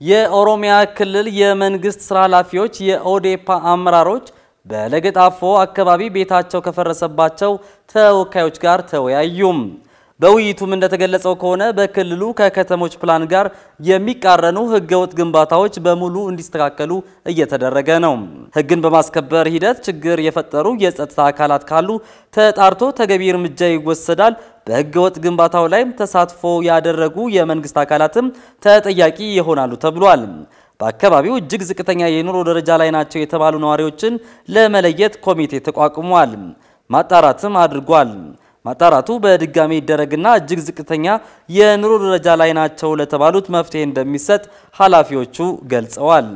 የኦሮሚያ ክልል የመንግስት ስራ ኃላፊዎች፣ የኦዴፓ አመራሮች በለገጣፎ አካባቢ ቤታቸው ከፈረሰባቸው ተወካዮች ጋር ተወያዩም። በውይይቱም እንደተገለጸው ከሆነ በክልሉ ከከተሞች ፕላን ጋር የሚቃረኑ ህገወጥ ግንባታዎች በሙሉ እንዲስተካከሉ እየተደረገ ነው። ህግን በማስከበር ሂደት ችግር የፈጠሩ የጸጥታ አካላት ካሉ ተጣርቶ ተገቢ እርምጃ ይወሰዳል። በህገወጥ ግንባታው ላይም ተሳትፎ ያደረጉ የመንግስት አካላትም ተጠያቂ ይሆናሉ ተብሏል። በአካባቢው እጅግ ዝቅተኛ የኑሮ ደረጃ ላይ ናቸው የተባሉ ነዋሪዎችን ለመለየት ኮሚቴ ተቋቁሟል። ማጣራትም አድርጓል። ማጣራቱ በድጋሚ ይደረግና እጅግ ዝቅተኛ የኑሮ ደረጃ ላይ ናቸው ለተባሉት መፍትሄ እንደሚሰጥ ኃላፊዎቹ ገልጸዋል።